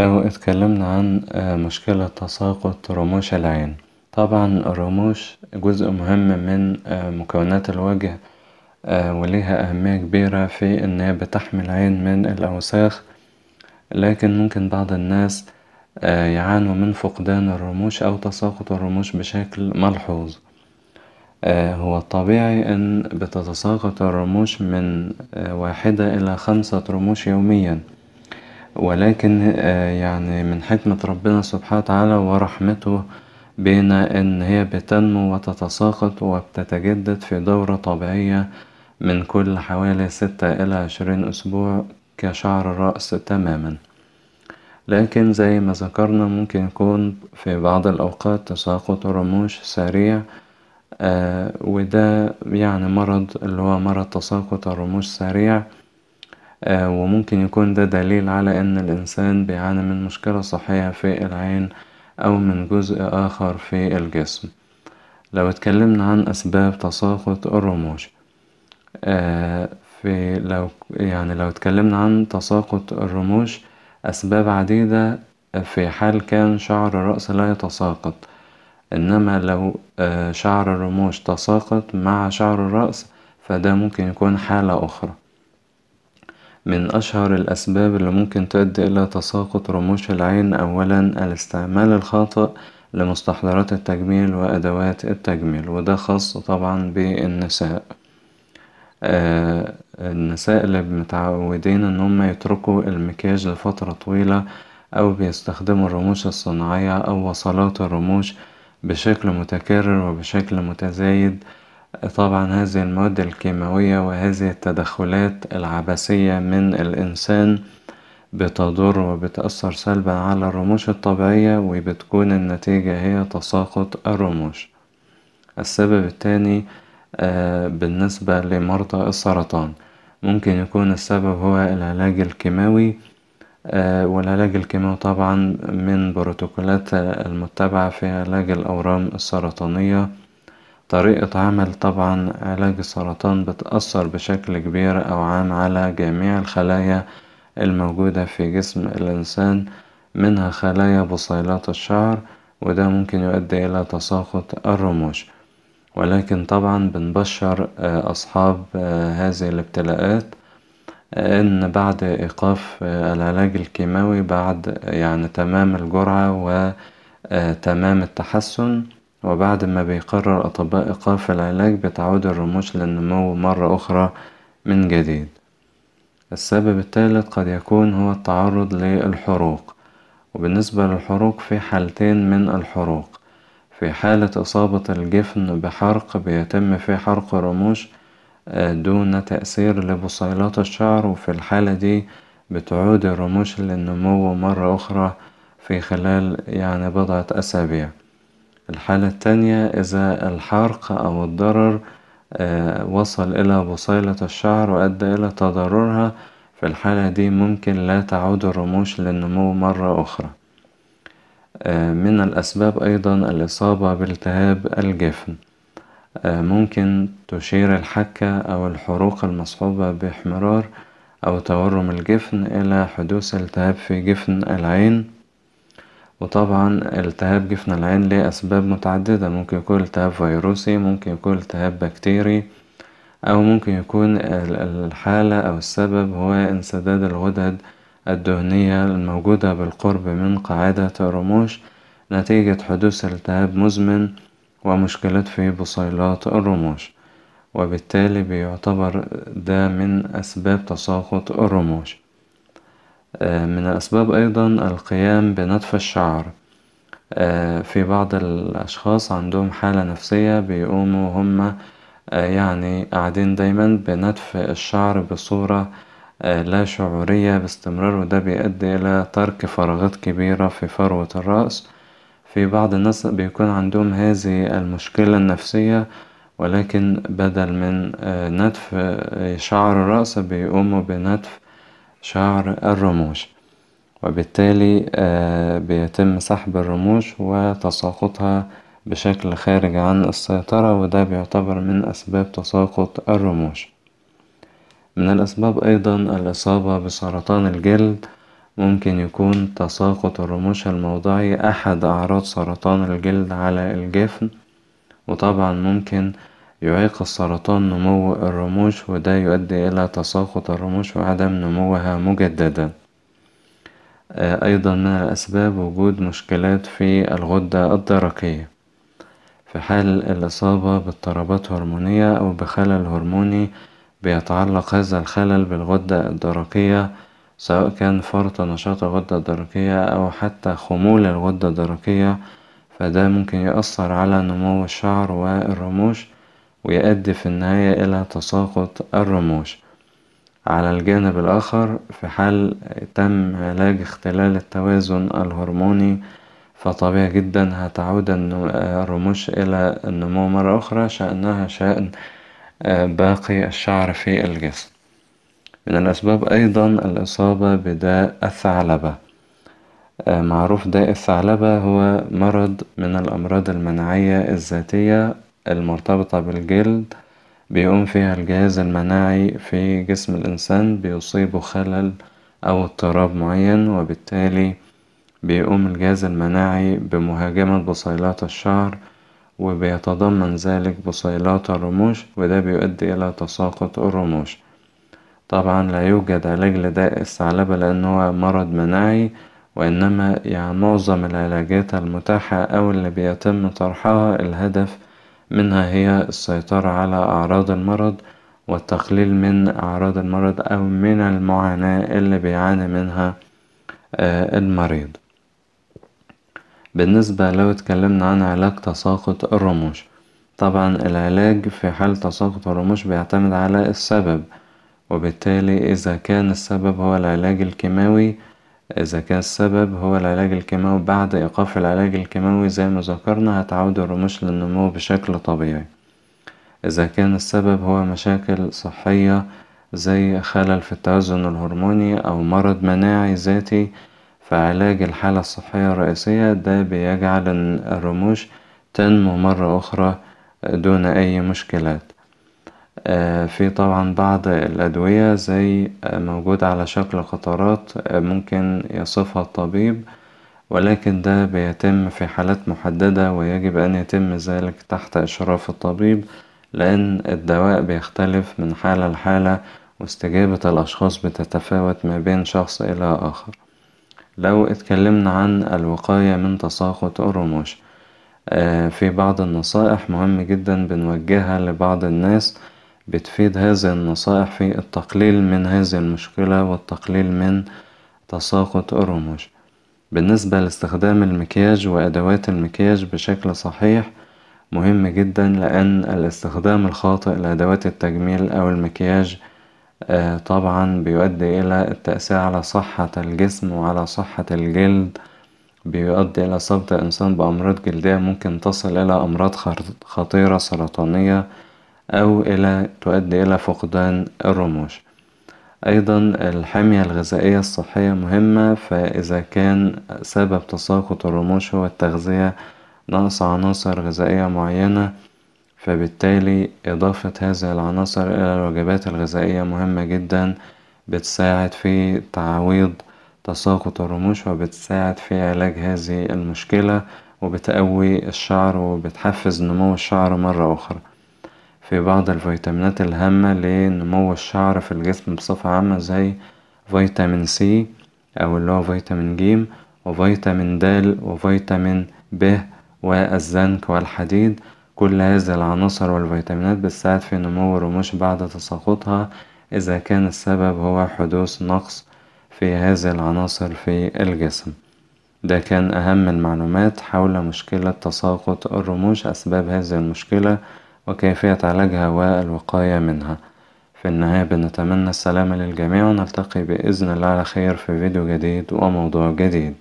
لو اتكلمنا عن مشكلة تساقط رموش العين. طبعا الرموش جزء مهم من مكونات الوجه وليها أهمية كبيرة في إن هي بتحمي العين من الأوساخ. لكن ممكن بعض الناس يعانوا من فقدان الرموش أو تساقط الرموش بشكل ملحوظ. هو الطبيعي إن بتتساقط الرموش من واحدة إلى خمسة رموش يوميا. ولكن يعني من حكمة ربنا سبحانه وتعالى ورحمته بينا إن هي بتنمو وتتساقط وبتتجدد في دورة طبيعية من كل حوالي ستة إلى عشرين أسبوع كشعر الرأس تماما. لكن زي ما ذكرنا ممكن يكون في بعض الأوقات تساقط الرموش سريع وده يعني مرض اللي هو مرض تساقط الرموش سريع وممكن يكون ده دليل على إن الإنسان بيعاني من مشكلة صحية في العين أو من جزء آخر في الجسم. لو اتكلمنا عن أسباب تساقط الرموش في لو يعني لو اتكلمنا عن تساقط الرموش أسباب عديدة في حال كان شعر الرأس لا يتساقط. إنما لو شعر الرموش تساقط مع شعر الرأس فده ممكن يكون حالة أخرى. من أشهر الأسباب اللي ممكن تؤدي إلى تساقط رموش العين أولا الاستعمال الخاطئ لمستحضرات التجميل وأدوات التجميل وده خاص طبعا بالنساء. آه النساء اللي متعودين إن هم يتركوا المكياج لفترة طويلة أو بيستخدموا الرموش الصناعية أو وصلات الرموش بشكل متكرر وبشكل متزايد طبعا هذه المواد الكيماوية وهذه التدخلات العبثية من الإنسان بتضر وبتأثر سلبا على الرموش الطبيعية وبتكون النتيجة هي تساقط الرموش. السبب الثاني بالنسبة لمرضى السرطان. ممكن يكون السبب هو العلاج الكيماوي والعلاج الكيماوي طبعا من بروتوكولات المتبعة في علاج الأورام السرطانية. طريقة عمل طبعا علاج السرطان بتأثر بشكل كبير أو عام على جميع الخلايا الموجودة في جسم الإنسان منها خلايا بصيلات الشعر وده ممكن يؤدي إلى تساقط الرموش. ولكن طبعا بنبشر أصحاب هذه الابتلاءات إن بعد إيقاف العلاج الكيماوي بعد يعني تمام الجرعة وتمام التحسن وبعد ما بيقرر الأطباء إيقاف العلاج بتعود الرموش للنمو مرة أخرى من جديد. السبب الثالث قد يكون هو التعرض للحروق وبالنسبة للحروق في حالتين من الحروق. في حالة إصابة الجفن بحرق بيتم في حرق الرموش دون تأثير لبصيلات الشعر وفي الحالة دي بتعود الرموش للنمو مرة أخرى في خلال يعني بضعة أسابيع. الحالة التانية إذا الحرق أو الضرر وصل إلى بصيلة الشعر وأدى إلى تضررها في الحالة دي ممكن لا تعود الرموش للنمو مرة أخرى. من الأسباب أيضا الإصابة بالتهاب الجفن. ممكن تشير الحكة أو الحروق المصحوبة بإحمرار أو تورم الجفن إلى حدوث التهاب في جفن العين. وطبعا التهاب جفن العين ليه أسباب متعددة. ممكن يكون التهاب فيروسي ممكن يكون التهاب بكتيري أو ممكن يكون الحالة أو السبب هو انسداد الغدد الدهنية الموجودة بالقرب من قاعدة الرموش. نتيجة حدوث التهاب مزمن ومشكلات في بصيلات الرموش وبالتالي بيعتبر ده من أسباب تساقط الرموش. من الأسباب أيضا القيام بنتف الشعر. في بعض الأشخاص عندهم حالة نفسية بيقوموا هم يعني قاعدين دايما بنتف الشعر بصورة لا شعورية باستمرار وده بيؤدي إلى ترك فراغات كبيرة في فروة الرأس. في بعض الناس بيكون عندهم هذه المشكلة النفسية ولكن بدل من نتف شعر الرأس بيقوموا بنتف شعر الرموش وبالتالي بيتم سحب الرموش وتساقطها بشكل خارج عن السيطرة وده بيعتبر من أسباب تساقط الرموش. من الأسباب أيضا الإصابة بسرطان الجلد. ممكن يكون تساقط الرموش الموضعي أحد أعراض سرطان الجلد على الجفن وطبعا ممكن يعيق السرطان نمو الرموش وده يؤدي إلى تساقط الرموش وعدم نموها مجددا. أيضا من الأسباب وجود مشكلات في الغدة الدرقية. في حال الإصابة باضطرابات هرمونية أو بخلل هرموني بيتعلق هذا الخلل بالغدة الدرقية سواء كان فرط نشاط الغدة الدرقية أو حتى خمول الغدة الدرقية فده ممكن يأثر على نمو الشعر والرموش ويؤدي في النهاية إلى تساقط الرموش. على الجانب الآخر في حال تم علاج اختلال التوازن الهرموني فطبيعي جدا هتعود الرموش إلى النمو مرة أخرى شأنها شأن باقي الشعر في الجسم. من الأسباب أيضا الإصابة بداء الثعلبة. معروف داء الثعلبة هو مرض من الأمراض المناعية الذاتية المرتبطة بالجلد بيقوم فيها الجهاز المناعي في جسم الإنسان بيصيبه خلل أو اضطراب معين وبالتالي بيقوم الجهاز المناعي بمهاجمة بصيلات الشعر وبيتضمن ذلك بصيلات الرموش وده بيؤدي إلى تساقط الرموش. طبعا لا يوجد علاج لداء الثعلبة لأنه مرض مناعي وإنما يعني معظم العلاجات المتاحة أو اللي بيتم طرحها الهدف منها هي السيطرة على أعراض المرض والتقليل من أعراض المرض أو من المعاناة اللي بيعاني منها المريض. بالنسبة لو اتكلمنا عن علاج تساقط الرموش طبعا العلاج في حال تساقط الرموش بيعتمد على السبب وبالتالي إذا كان السبب هو العلاج الكيماوي إذا كان السبب هو العلاج الكيماوي بعد إيقاف العلاج الكيماوي زي ما ذكرنا هتعود الرموش للنمو بشكل طبيعي. إذا كان السبب هو مشاكل صحية زي خلل في التوازن الهرموني أو مرض مناعي ذاتي فعلاج الحالة الصحية الرئيسية ده بيجعل الرموش تنمو مرة أخرى دون أي مشكلات. في طبعا بعض الأدوية زي موجود على شكل قطرات ممكن يصفها الطبيب ولكن ده بيتم في حالات محددة ويجب أن يتم ذلك تحت إشراف الطبيب لأن الدواء بيختلف من حالة لحالة واستجابة الأشخاص بتتفاوت ما بين شخص إلى آخر. لو اتكلمنا عن الوقاية من تساقط الرموش في بعض النصائح مهم جدا بنوجهها لبعض الناس بتفيد هذه النصائح في التقليل من هذه المشكلة والتقليل من تساقط الرموش. بالنسبة لاستخدام المكياج وأدوات المكياج بشكل صحيح مهم جدا لأن الاستخدام الخاطئ لأدوات التجميل أو المكياج طبعا بيؤدي إلى التأثير على صحة الجسم وعلى صحة الجلد بيؤدي إلى إصابة الإنسان بأمراض جلدية ممكن تصل إلى أمراض خطيرة سرطانية أو إلى تؤدي إلى فقدان الرموش. أيضا الحمية الغذائية الصحية مهمة فإذا كان سبب تساقط الرموش هو التغذية نقص عناصر غذائية معينة فبالتالي إضافة هذه العناصر إلى الوجبات الغذائية مهمة جدا بتساعد في تعويض تساقط الرموش وبتساعد في علاج هذه المشكلة وبتقوي الشعر وبتحفز نمو الشعر مرة أخرى. في بعض الفيتامينات الهامة لنمو الشعر في الجسم بصفة عامة زي فيتامين سي أو اللي هو فيتامين جيم وفيتامين د وفيتامين ب والزنك والحديد. كل هذه العناصر والفيتامينات بتساعد في نمو الرموش بعد تساقطها إذا كان السبب هو حدوث نقص في هذه العناصر في الجسم. ده كان أهم المعلومات حول مشكلة تساقط الرموش أسباب هذه المشكلة. وكيفية علاجها والوقاية منها. في النهاية بنتمنى السلامة للجميع ونلتقي بإذن الله على خير في فيديو جديد وموضوع جديد.